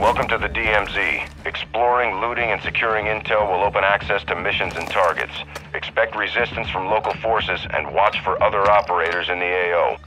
Welcome to the DMZ. Exploring, looting, and securing intel will open access to missions and targets. Expect resistance from local forces and watch for other operators in the AO.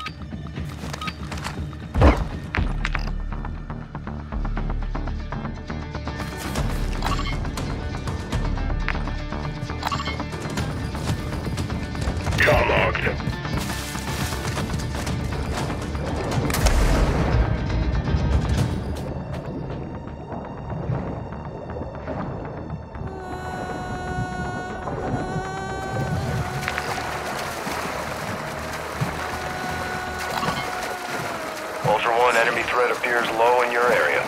Ultra One, enemy threat appears low in your area.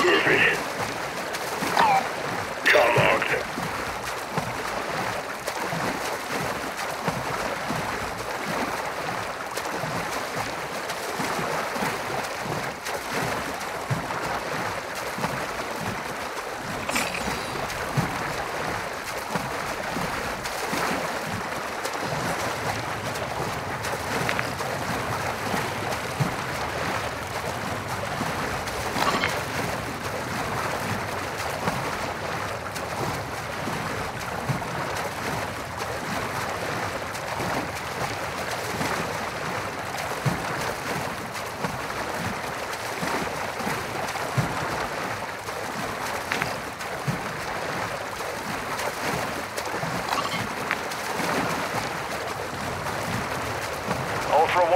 Moving. Car marked. Ultra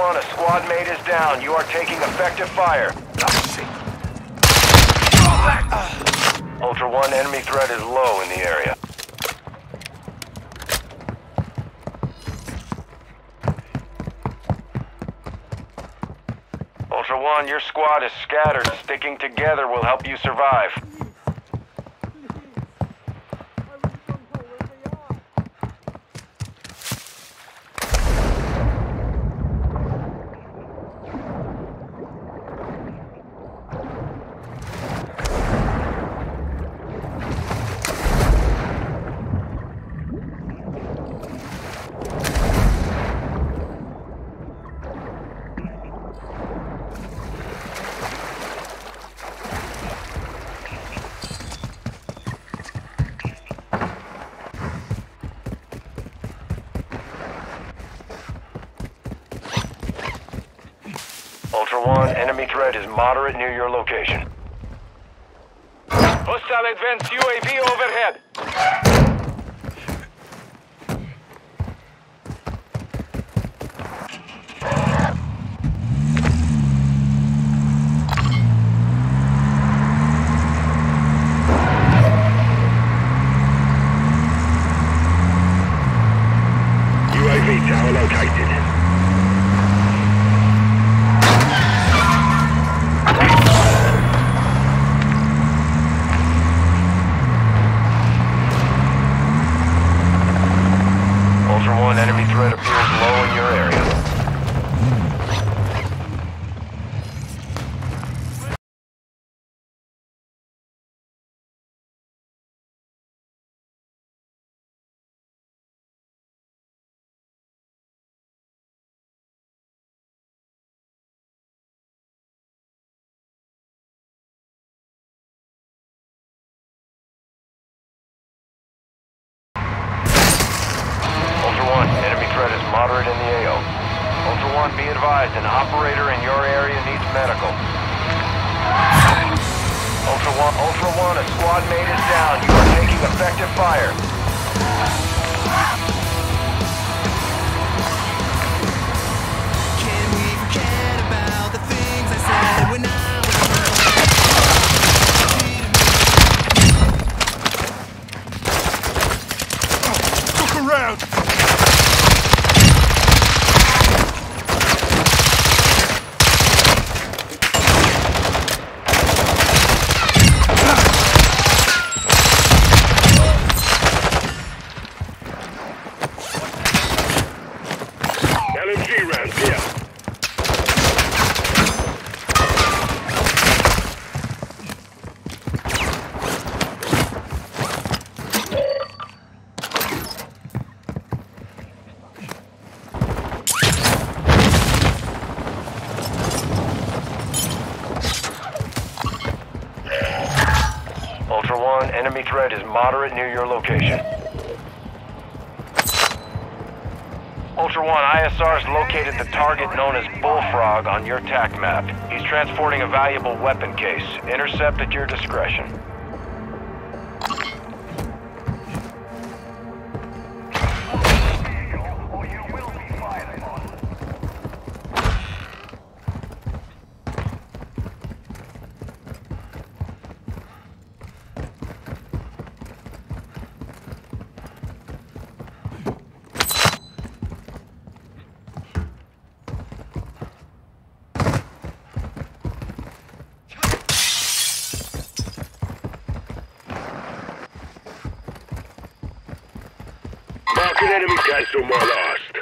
One, mate is down. You are taking effective fire. Ultra One, enemy threat is low in the area. Ultra One, your squad is scattered. Sticking together will help you survive. Ultra One, enemy threat is moderate near your location. Hostile advanced UAV overhead. Advised, an operator in your area needs medical. Ultra One, Ultra One, a squad mate is down. You are taking effective fire. Location. Ultra One, ISR has located the target known as Bullfrog on your TAC map. He's transporting a valuable weapon case. Intercept at your discretion. My last.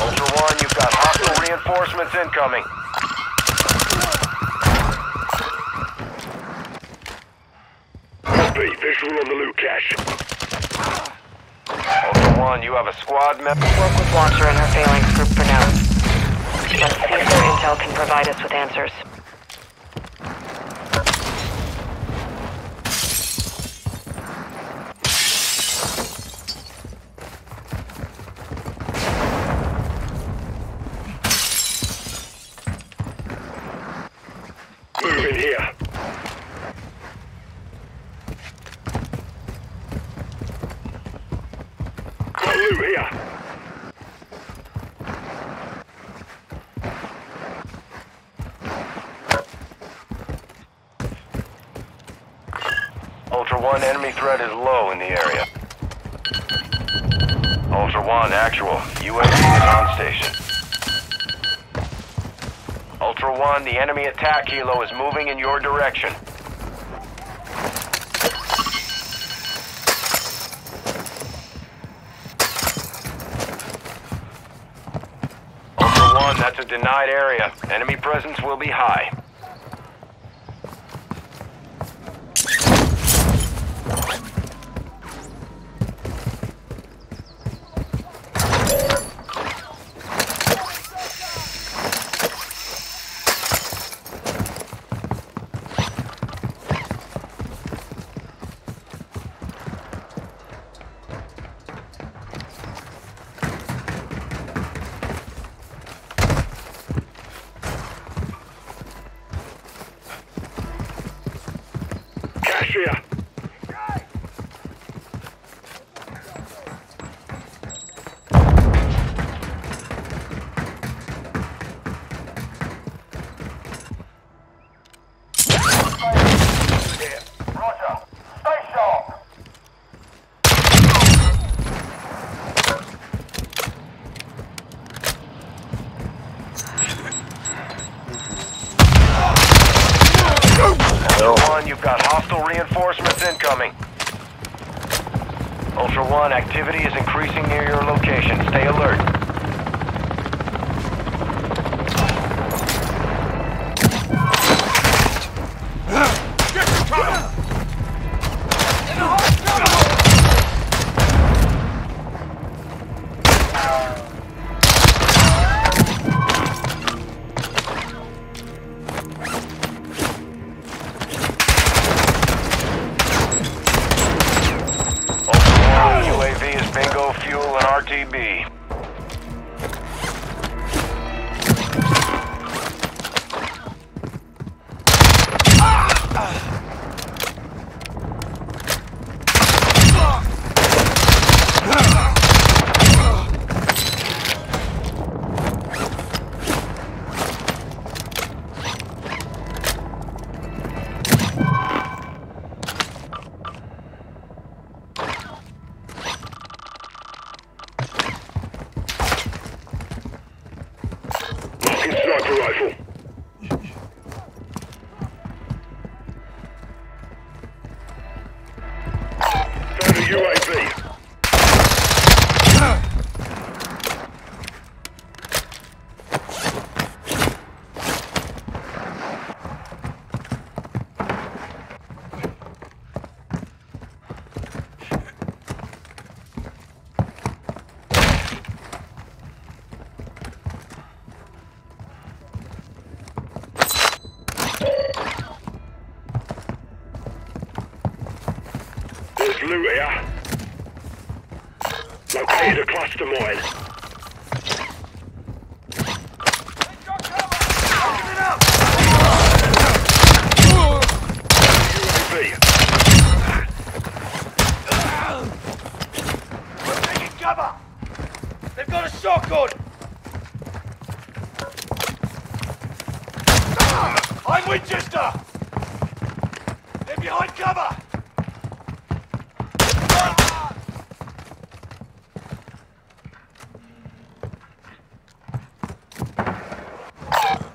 Ultra One, you've got hostile reinforcements incoming. Copy. Visual on the loot cache. Ultra One, you have a squad member. Work with Watcher and her phalanx group for now. Let's see if their intel can provide us with answers. Moving here. Got loot here. Ultra One, enemy threat is low in the area. Ultra One, actual. UAV is on station. Ultra One, the enemy attack helo is moving in your direction. Ultra One, that's a denied area. Enemy presence will be high. Got cover. Get it up. Ooh. What can you cover? They've got a shotgun! I'm Winchester! They're behind cover!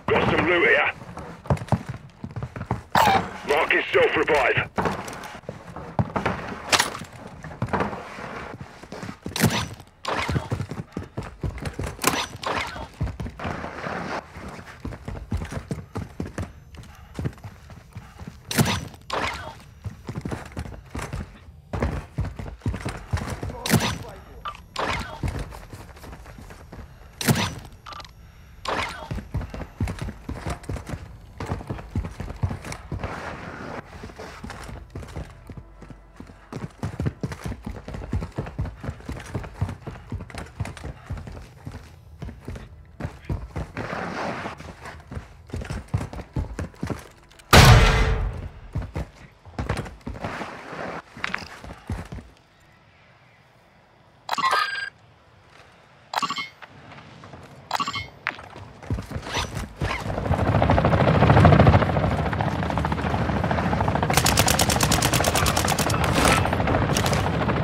Got some loot here. Marking self-revive.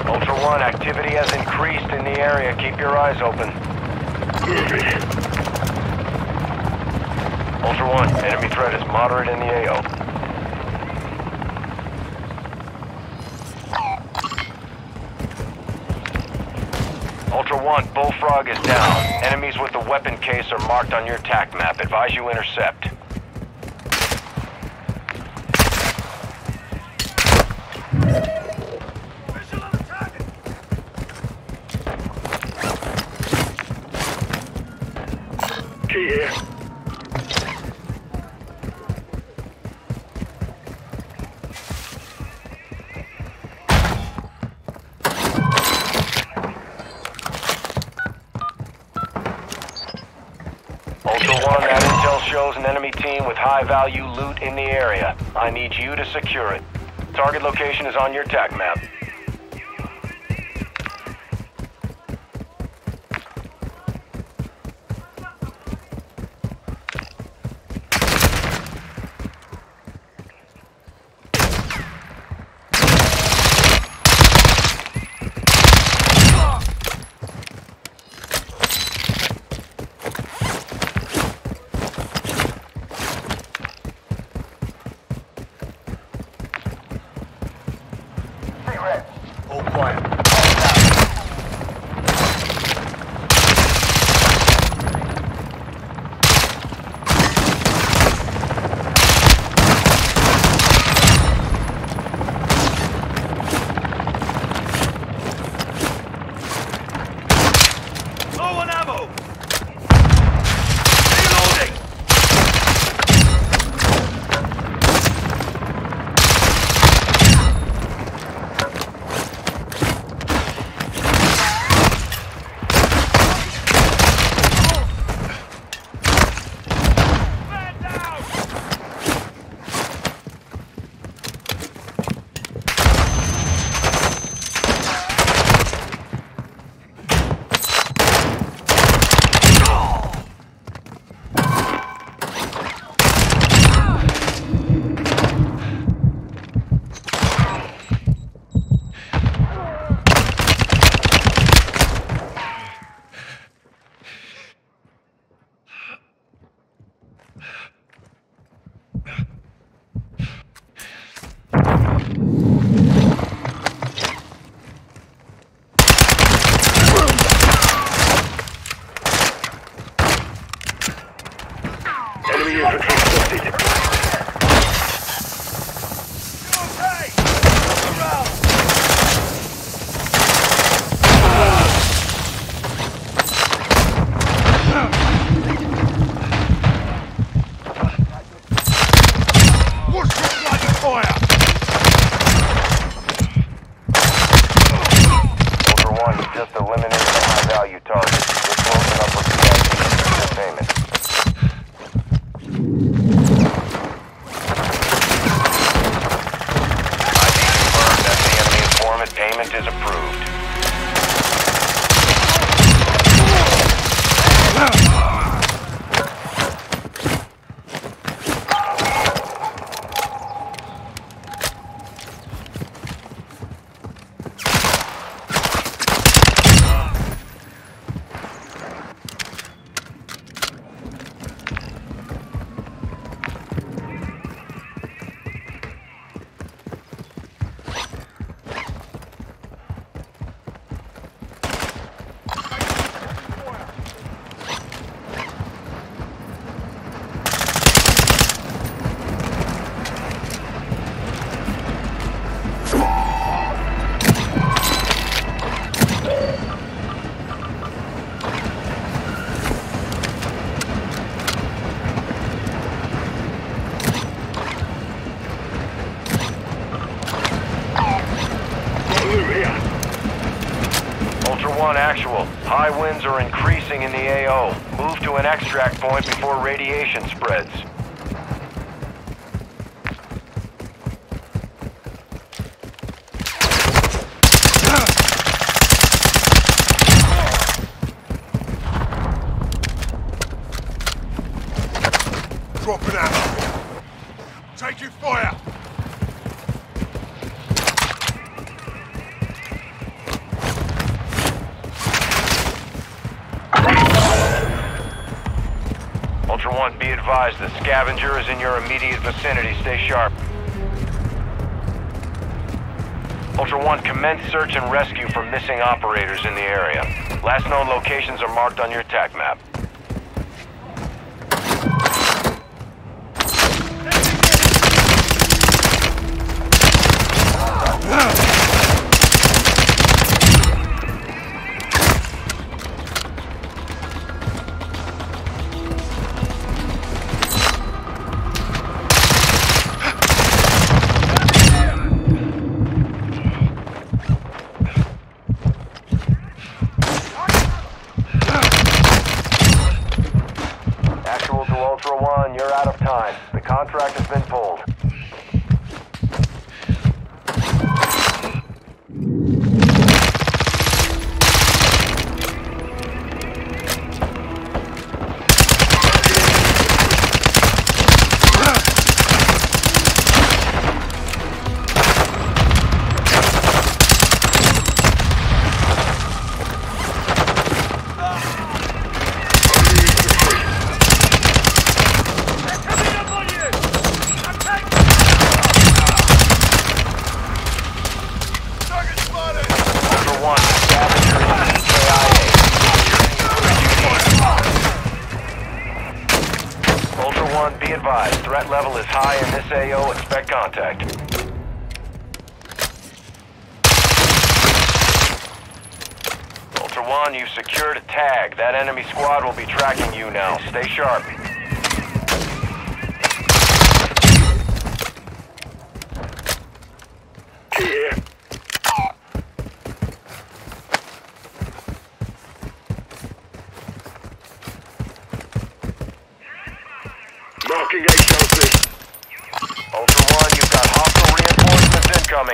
Ultra One, activity has increased in the area. Keep your eyes open. Ultra One, enemy threat is moderate in the AO. Ultra One, Bullfrog is down. Enemies with the weapon case are marked on your TAC map. Advise you intercept. Shows an enemy team with high-value loot in the area. I need you to secure it. Target location is on your TAC map. High winds are increasing in the AO. Move to an extract point before radiation spreads. Dropping out. Taking fire. Ultra One, be advised the scavenger is in your immediate vicinity. Stay sharp. Ultra One, commence search and rescue for missing operators in the area. Last known locations are marked on your TAC map. Threat level is high in this AO. Expect contact. Ultra One, you've secured a tag. That enemy squad will be tracking you now. Stay sharp. Key here. Marking HLC. Ultra One, you've got hostile reinforcements All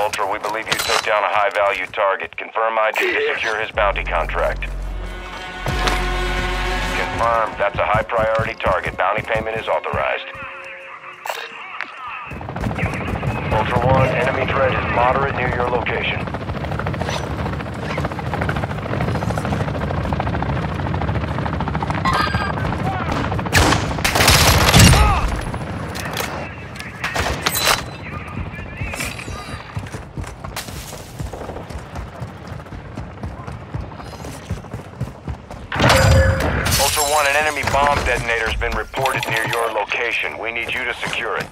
Ultra, we believe you took down a high-value target. Confirm ID to secure his bounty contract. Confirmed. That's a high-priority target. Bounty payment is authorized. Ultra One, enemy threat is moderate near your location. Ultra One, an enemy bomb detonator has been reported near your location. We need you to secure it.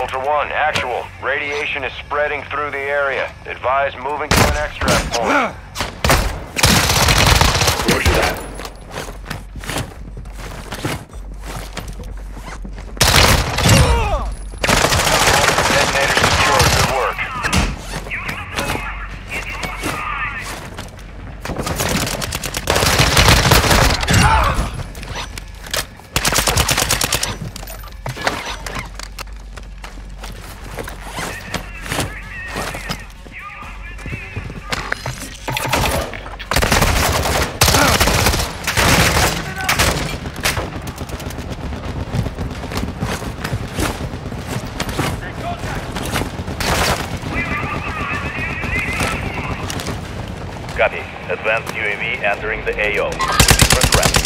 Ultra One, actual. Radiation is spreading through the area. Advise moving to an extract point. Roger that. Detonator secured. Good work. Copy. Advanced UAV entering the AO. For threat.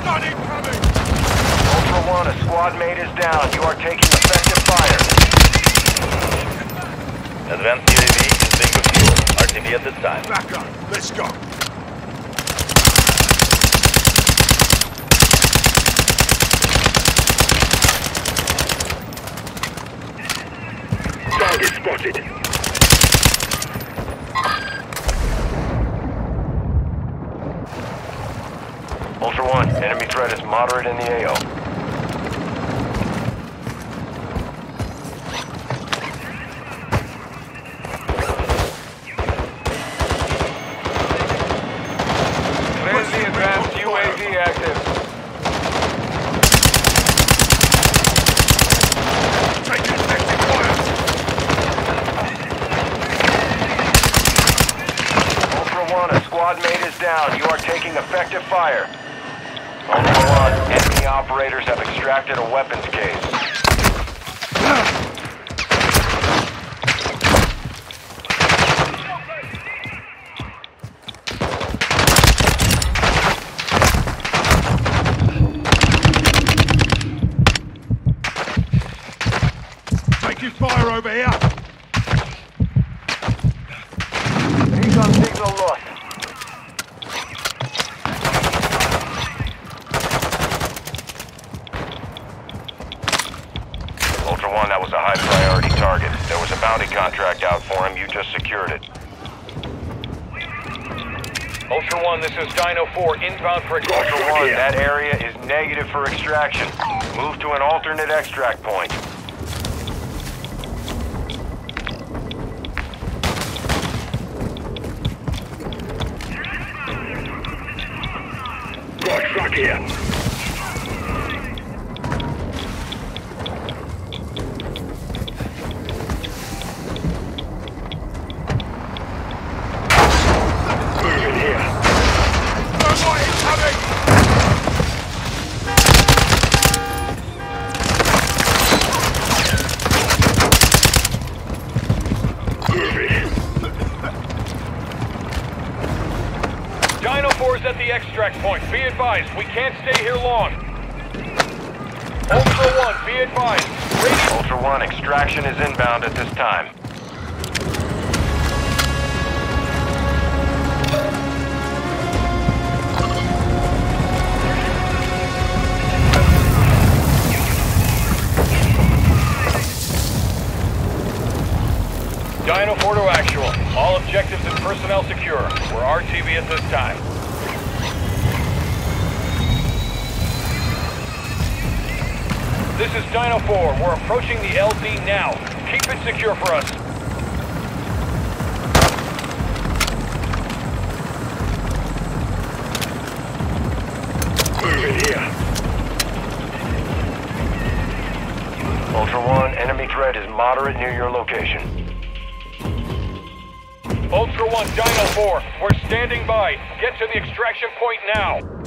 Stun incoming! Ultra One, a squad mate is down. You are taking effective fire. Advanced UAV is bingo fuel. RTB at this time. Back up. Let's go. Target spotted. Ultra One, enemy threat is moderate in the AO. There's the advanced UAV active. Taking effective fire! Ultra One, a squad mate is down. You are taking effective fire. Ultra One, enemy operators have extracted a weapons case. Taking fire over here! Recon signal lost. Ultra One, that was a high priority target. There was a bounty contract out for him. You just secured it. Ultra One, this is Dino 4, inbound for extraction. Ultra. One, that area is negative for extraction. Move to an alternate extract point. At the extract point. Be advised, we can't stay here long. Ultra One, be advised. Radio Ultra One, extraction is inbound at this time. Dino 4 to actual. All objectives and personnel secure. We're RTB at this time. This is Dino 4. We're approaching the LZ now. Keep it secure for us. Ultra One, enemy threat is moderate near your location. Ultra One, Dino 4. We're standing by. Get to the extraction point now.